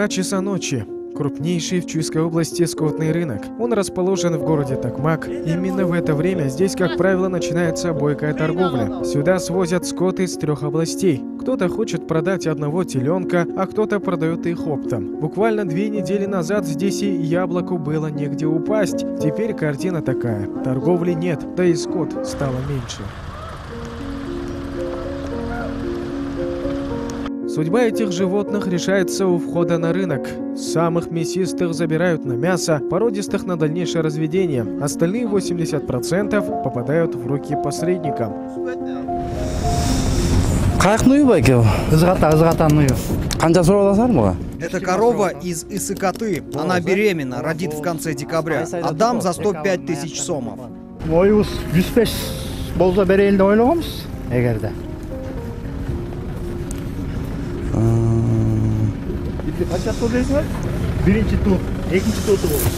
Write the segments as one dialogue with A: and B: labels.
A: Два часа ночи. Крупнейший в Чуйской области скотный рынок. Он расположен в городе Токмак. Именно в это время здесь, как правило, начинается бойкая торговля. Сюда свозят скот из трех областей. Кто-то хочет продать одного теленка, а кто-то продает их оптом. Буквально две недели назад здесь и яблоку было негде упасть. Теперь картина такая. Торговли нет, да и скот стало меньше. Судьба этих животных решается у входа на рынок. Самых мясистых забирают на мясо, породистых на дальнейшее разведение. Остальные 80% попадают в руки посредникам.
B: қаяқтың үйі ба екеуі
C: ызғата ызғатаның үйі
B: қанша сұрап аласың бұға
D: Это корова из Исыкоты. Она беременна, родит в конце декабря. Отдам за 105 тысяч сомов.
C: ойыбыз жүз беш болса берейін деп ойлағанбыз егерде қанша ту дейсің бірінші ту екінші туты болды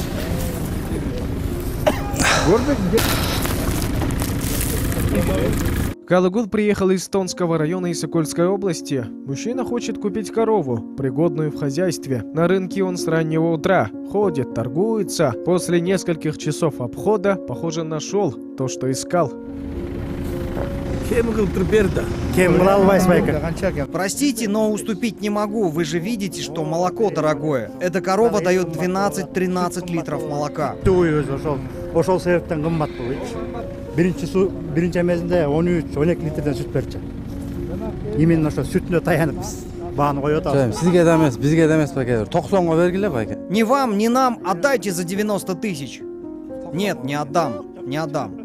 C: көрдік
A: Калагул приехал из Тонского района и Сокольской области. Мужчина хочет купить корову, пригодную в хозяйстве. На рынке он с раннего утра. Ходит, торгуется. После нескольких часов обхода, похоже, нашел то, что искал.
C: кем қыла албайсыз ба екен қанша екен
D: Простите, но уступить не могу. Вы же видите, что молоко дорогое. Эта корова дает 12-13 литров молока.
C: ой өзі ошол ошол себептен қымбат бұл бірінші су бірінші емесінде он үч он екі литрден сүт берчү именно ошо сүтүнө таянып биз бааны коюп атабыз
B: сізге де емес бізге де емес бәке тоқсонға бергіле бәке
D: Ни вам, ни нам отдайте за 90 тысяч. Нет, не отдам, не отдам.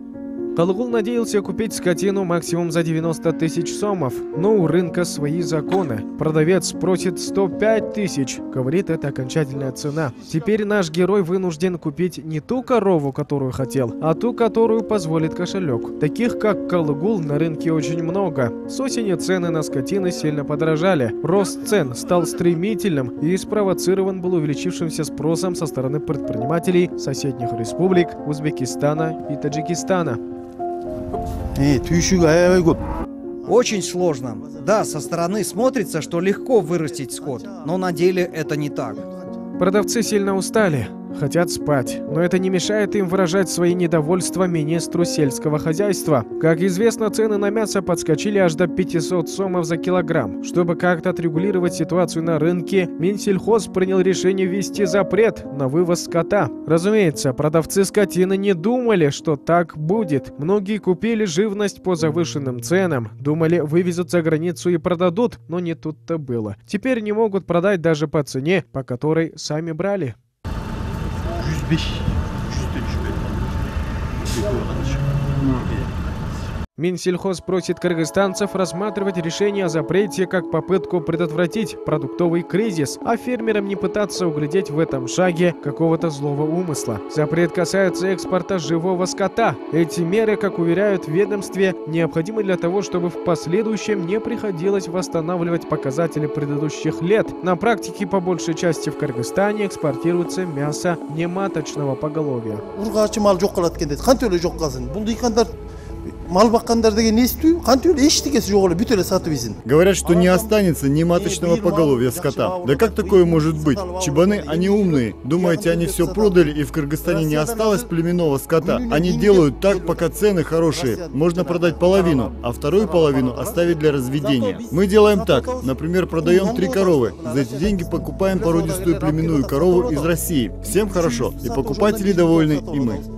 A: Калагул надеялся купить скотину максимум за 90 тысяч сомов, но у рынка свои законы. Продавец просит 105 тысяч, говорит, это окончательная цена. Теперь наш герой вынужден купить не ту корову, которую хотел, а ту, которую позволит кошелек. Таких, как Калагул, на рынке очень много. С осени цены на скотины сильно подорожали. Рост цен стал стремительным и спровоцирован был увеличившимся спросом со стороны предпринимателей соседних республик Узбекистана и Таджикистана.
B: Аябай көп
D: Очень сложно. Да, со стороны смотрится, что легко вырастить скот, но на деле это не так.
A: Продавцы сильно устали, хотят спать, но это не мешает им выражать свои недовольства министру сельского хозяйства. Как известно, цены на мясо подскочили аж до 500 сомов за килограмм. Чтобы как-то отрегулировать ситуацию на рынке, Минсельхоз принял решение ввести запрет на вывоз скота. Разумеется, продавцы скотины не думали, что так будет. Многие купили живность по завышенным ценам, думали, вывезут за границу и продадут, но не тут-то было. Теперь не могут продать даже по цене, по которой сами брали.
E: USB. Juste USB. C'est cohérent.
A: Минсельхоз просит кыргызстанцев рассматривать решение о запрете как попытку предотвратить продуктовый кризис, а фермерам не пытаться углядеть в этом шаге какого-то злого умысла. Запрет касается экспорта живого скота. Эти меры, как уверяют в ведомстве, необходимы для того, чтобы в последующем не приходилось восстанавливать показатели предыдущих лет. На практике по большей части в Кыргызстане экспортируется мясо нематочного поголовья.
F: Мал баккандар деген кантип эле эчтекеси жок эле бүт эле сатып ийсин
E: Говорят, что не останется ни маточного поголовья скота. Да как такое может быть? Чебаны, они умные. Думаете, они все продали и в Кыргызстане не осталось племенного скота? Они делают так, пока цены хорошие. Можно продать половину, а вторую половину оставить для разведения. Мы делаем так. Например, продаем три коровы. За эти деньги покупаем породистую племенную корову из России. Всем хорошо. И покупатели довольны, и мы.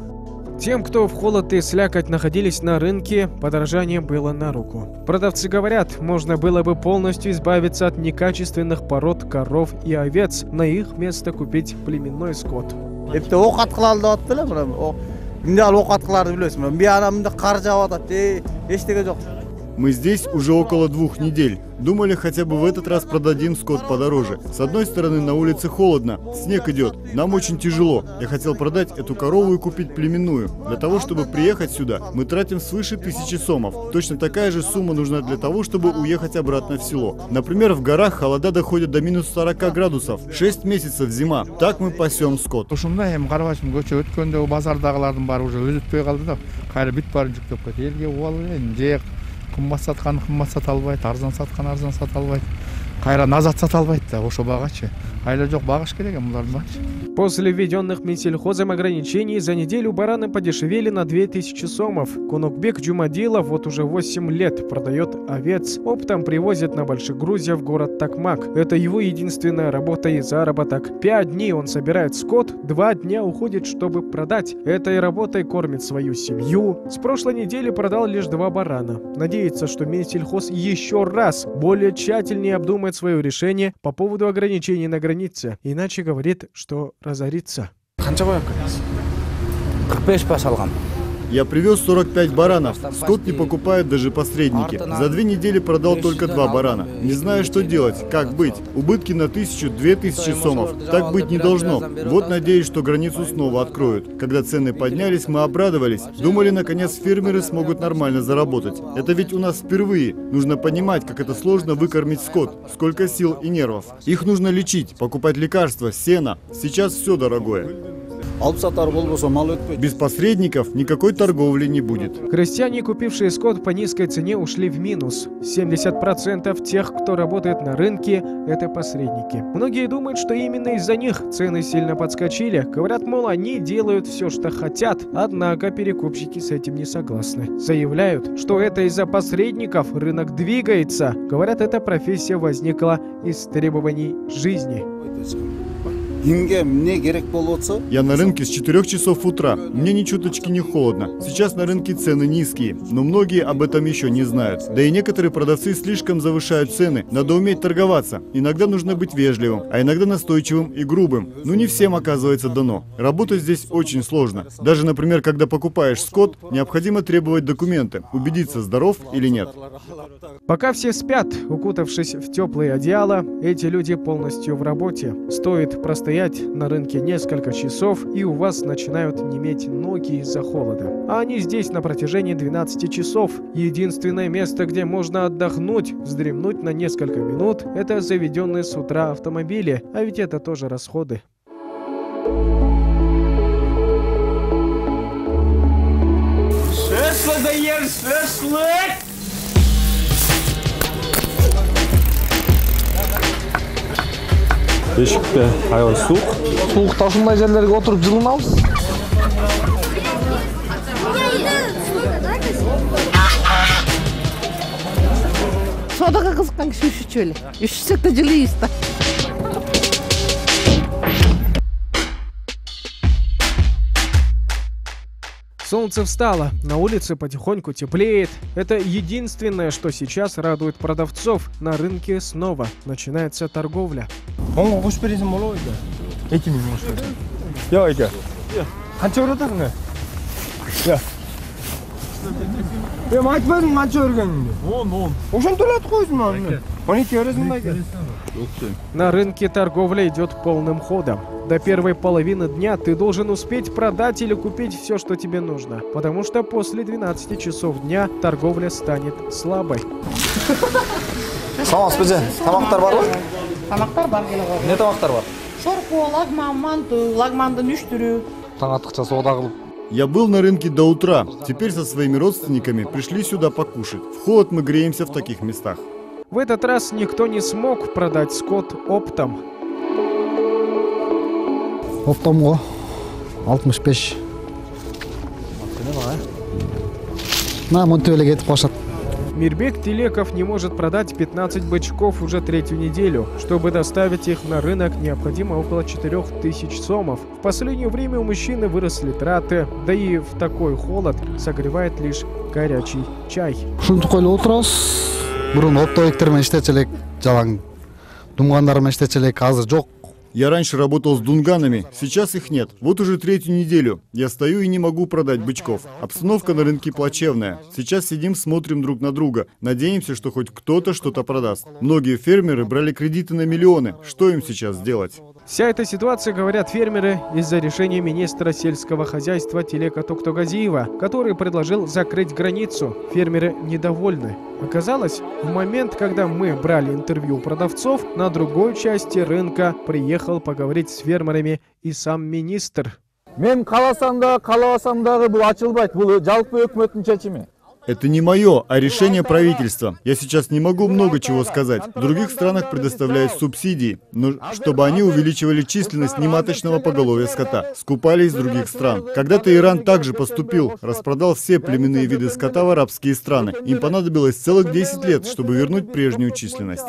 A: Тем, кто в холод и слякоть находились на рынке, подорожание было на руку. Продавцы говорят, можно было бы полностью избавиться от некачественных пород коров и овец, на их место купить племенной скот.
C: эпте ок аткылалы деп атып эле мына о- эмне алып ок
E: Мы здесь уже около двух недель. Думали, хотя бы в этот раз продадим скот подороже. С одной стороны, на улице холодно, снег идет, нам очень тяжело. Я хотел продать эту корову и купить племенную. Для того, чтобы приехать сюда, мы тратим свыше тысячи сомов. Точно такая же сумма нужна для того, чтобы уехать обратно в село. Например, в горах холода доходят до минус 40 градусов. 6 месяцев зима. Так мы пасем скот.
G: кымбат саткан кымбат сата албайт арзан саткан арзан сата албайт. Кайра назад сата албайт да ошо багачы айла жок багыш керек эми булардын баачы
A: После введенных Минсельхозом ограничений за неделю бараны подешевели на 2000 сомов. Кунукбек Джумадилов вот уже 8 лет продает овец. Оптом привозит на большегрузе в город Токмак. Это его единственная работа и заработок. Пять дней он собирает скот, два дня уходит, чтобы продать. Этой работой кормит свою семью. С прошлой недели продал лишь два барана. Надеется, что Минсельхоз еще раз более тщательнее обдумает свое решение по поводу ограничений на границе. Иначе говорит, что разорится.
E: Я привез 45 баранов. Скот не покупают даже посредники. За две недели продал только два барана. Не знаю, что делать, как быть. Убытки на тысячу-две тысячи сомов. Так быть не должно. Вот надеюсь, что границу снова откроют. Когда цены поднялись, мы обрадовались. Думали, наконец, фермеры смогут нормально заработать. Это ведь у нас впервые. Нужно понимать, как это сложно выкормить скот. Сколько сил и нервов. Их нужно лечить, покупать лекарства, сено. Сейчас все дорогое.
H: Алып сатар болбосо мал өтпөйт
E: Без посредников никакой торговли не будет.
A: Крестьяне, купившие скот по низкой цене, ушли в минус. 70% тех, кто работает на рынке, это посредники. Многие думают, что именно из-за них цены сильно подскочили. Говорят, мол, они делают все, что хотят. Однако перекупщики с этим не согласны. Заявляют, что это из-за посредников рынок двигается. Говорят, эта профессия возникла из требований жизни.
E: Я на рынке с 4 часов утра. Мне ни чуточки не холодно. Сейчас на рынке цены низкие, но многие об этом еще не знают. Да и некоторые продавцы слишком завышают цены. Надо уметь торговаться. Иногда нужно быть вежливым, а иногда настойчивым и грубым. Но не всем оказывается дано. Работать здесь очень сложно. Даже, например, когда покупаешь скот, необходимо требовать документы, убедиться, здоров или нет.
A: Пока все спят, укутавшись в теплые одеяла, эти люди полностью в работе. Стоит простоять на рынке несколько часов, и у вас начинают неметь ноги из-за холода. А они здесь на протяжении 12 часов. Единственное место, где можно отдохнуть, вздремнуть на несколько минут, это заведенные с утра автомобили, а ведь это тоже расходы.
B: Бешикте аябай суук
I: суукта ушундай жерлерге отуруп жылынабыз
J: содага кызыккан киши üşүчү эле üşүтсөк да жылыйбыз да
A: Солнце встало, на улице потихоньку теплеет. Это единственное, что сейчас радует продавцов. На рынке снова начинается торговля.
G: Эке эки миң кошуп бересиң жок эке канча берип атасың э эми айтып бердиң канча бергениңди он он ошентип эле айтып койсуң аны он эки бересиң да эке
A: На рынке торговля идет полным ходом. До первой половины дня ты должен успеть продать или купить все, что тебе нужно. Потому что после 12 часов дня торговля станет слабой.
I: саламатсызбы эже тамактар барбы
J: тамактар бар келе кой
I: эмне тамактар бар
J: шорпо лагман манту лагмандын үч түрү
I: таң атыкча соода кылып
E: Я был на рынке до утра. Теперь со своими родственниками пришли сюда покушать. В холод мы греемся в таких местах.
A: В этот раз никто не смог продать скот оптом.
K: оптомго алтымыш беш мына монтип эле кетип калышат
A: Мирбек Телеков не может продать 15 бычков уже третью неделю. Чтобы доставить их на рынок, необходимо около 4000 сомов. В последнее время у мужчины выросли траты, да и в такой холод согревает лишь горячий чай.
K: отурабыз мурун оптовиктер менен иштечү элек жалаң думгандар менен иштечү элек азыр жок
E: Я раньше работал с дунганами, сейчас их нет. Вот уже третью неделю. Я стою и не могу продать бычков. Обстановка на рынке плачевная. Сейчас сидим, смотрим друг на друга. Надеемся, что хоть кто-то что-то продаст. Многие фермеры брали кредиты на миллионы. Что им сейчас делать?
A: Вся эта ситуация, говорят фермеры, из-за решения министра сельского хозяйства Телека Токтогазиева, который предложил закрыть границу. Фермеры недовольны. Оказалось, в момент, когда мы брали интервью у продавцов, на другой части рынка приехал поговорить с фермерами и сам министр.
I: мен каалабасам дагы бул ачылбайт бул жалпы
E: Это не мое, а решение правительства. Я сейчас не могу много чего сказать. В других странах предоставляют субсидии, но чтобы они увеличивали численность нематочного поголовья скота, скупали из других стран. Когда-то Иран также поступил, распродал все племенные виды скота в арабские страны. Им понадобилось целых 10 лет, чтобы вернуть прежнюю численность.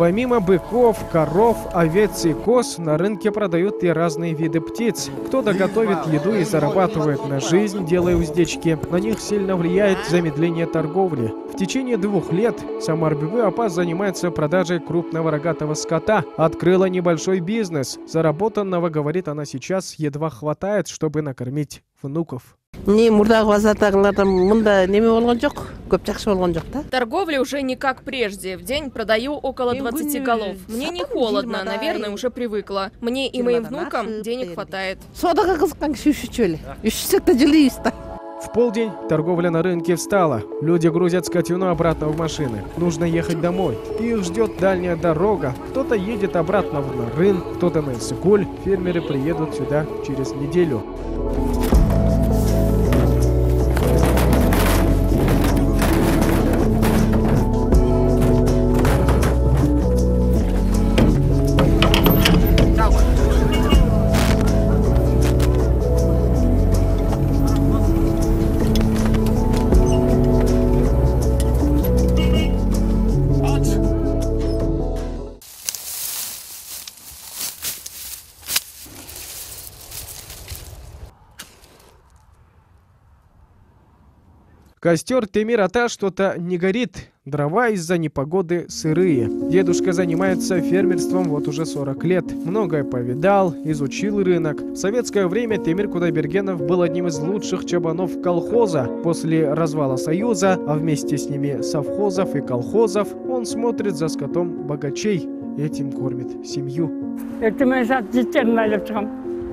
A: Помимо быков, коров, овец и коз, на рынке продают и разные виды птиц. Кто-то готовит еду и зарабатывает на жизнь, делая уздечки. На них сильно влияет замедление торговли. В течение двух лет Самар Бибы Апас занимается продажей крупного рогатого скота. Открыла небольшой бизнес. Заработанного, говорит она сейчас, едва хватает, чтобы накормить внуков.
J: Не мурдагы базардагылардан мында неме болгон жок көп жакшы болгон жок да
L: Торговля уже не как прежде. В день продаю около 20 голов. Мне не холодно, наверное, уже привыкла. Мне и моим внукам денег хватает.
J: содага кызыккан киши üşүчү эле üşүтсөк да жылыйбыз да
A: В полдень торговля на рынке встала. Люди грузят скотину обратно в машины. Нужно ехать домой. Их ждет дальняя дорога. Кто-то едет обратно в Нарын, кто-то на Иссыкуль. Фермеры приедут сюда через неделю. Костер Темирата что-то не горит. Дрова из-за непогоды сырые. Дедушка занимается фермерством вот уже 40 лет. Многое повидал, изучил рынок. В советское время Темир Кудайбергенов был одним из лучших чабанов колхоза. После развала Союза, а вместе с ними совхозов и колхозов, он смотрит за скотом богачей. Этим кормит семью.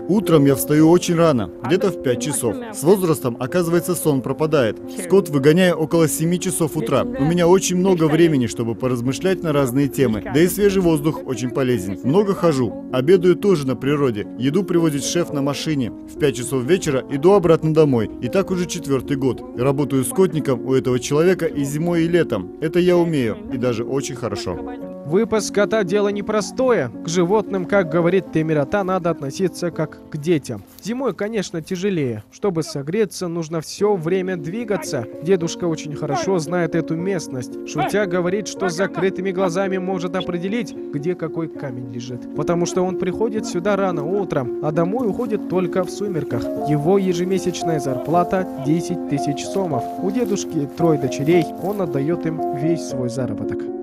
E: Утром я встаю очень рано, где-то в 5 часов. С возрастом, оказывается, сон пропадает. Скот выгоняю около 7 часов утра. У меня очень много времени, чтобы поразмышлять на разные темы. Да и свежий воздух очень полезен. Много хожу. Обедаю тоже на природе. Еду привозит шеф на машине. В 5 часов вечера иду обратно домой. И так уже четвертый год. Работаю скотником у этого человека и зимой, и летом. Это я умею. И даже очень хорошо.
A: Выпас скота – дело непростое. К животным, как говорит Темирата, надо относиться как к детям. Зимой, конечно, тяжелее. Чтобы согреться, нужно все время двигаться. Дедушка очень хорошо знает эту местность. Шутя говорит, что с закрытыми глазами может определить, где какой камень лежит. Потому что он приходит сюда рано утром, а домой уходит только в сумерках. Его ежемесячная зарплата 10 тысяч сомов. У дедушки трое дочерей, он отдает им весь свой заработок.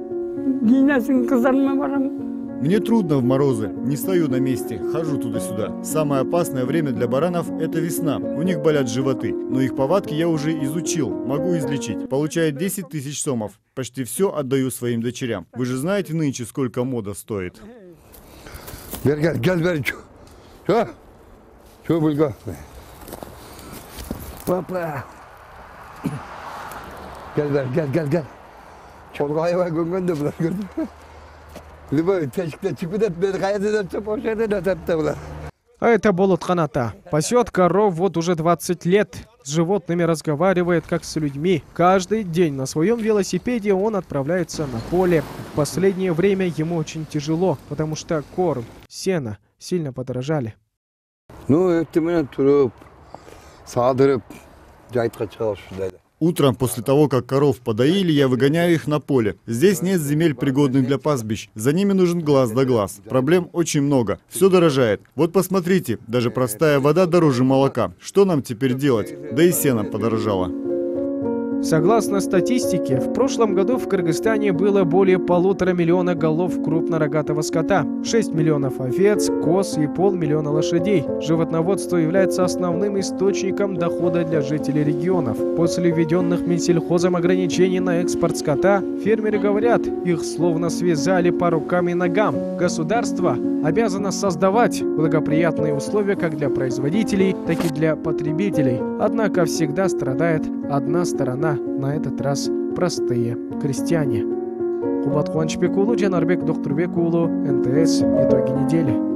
E: Мне трудно в морозы, не стою на месте, хожу туда-сюда. Самое опасное время для баранов – это весна. У них болят животы, но их повадки я уже изучил, могу излечить. Получает 10 тысяч сомов. Почти все отдаю своим дочерям. Вы же знаете нынче, сколько мода стоит.
M: Gel gel gel ver şu. Şu. Şu bulga. Papa. Çolgaya göngen de mü? Либо тяжкте çıkıp beni kayıt ederse poşete de tepte bular.
A: А это Болот Ханата. Пасет коров вот уже 20 лет. С животными разговаривает, как с людьми. Каждый день на своем велосипеде он отправляется на поле. В последнее время ему очень тяжело, потому что корм, сено сильно подорожали.
M: Ну, ертеменен тұрып, садырып, жайтқа шығып шыдайды.
E: Утром после того, как коров подоили, я выгоняю их на поле. Здесь нет земель, пригодных для пастбищ. За ними нужен глаз да глаз. Проблем очень много. Все дорожает. Вот посмотрите, даже простая вода дороже молока. Что нам теперь делать? Да и сено подорожало.
A: Согласно статистике, в прошлом году в Кыргызстане было более полутора миллиона голов крупнорогатого скота, 6 миллионов овец, коз и полмиллиона лошадей. Животноводство является основным источником дохода для жителей регионов. После введенных Минсельхозом ограничений на экспорт скота, фермеры говорят, их словно связали по рукам и ногам. Государство обязано создавать благоприятные условия как для производителей, так и для потребителей. Однако всегда страдает одна сторона, на этот раз простые крестьяне. Кубат Куанчбек Жанарбек Докторбек НТС. Итоги недели.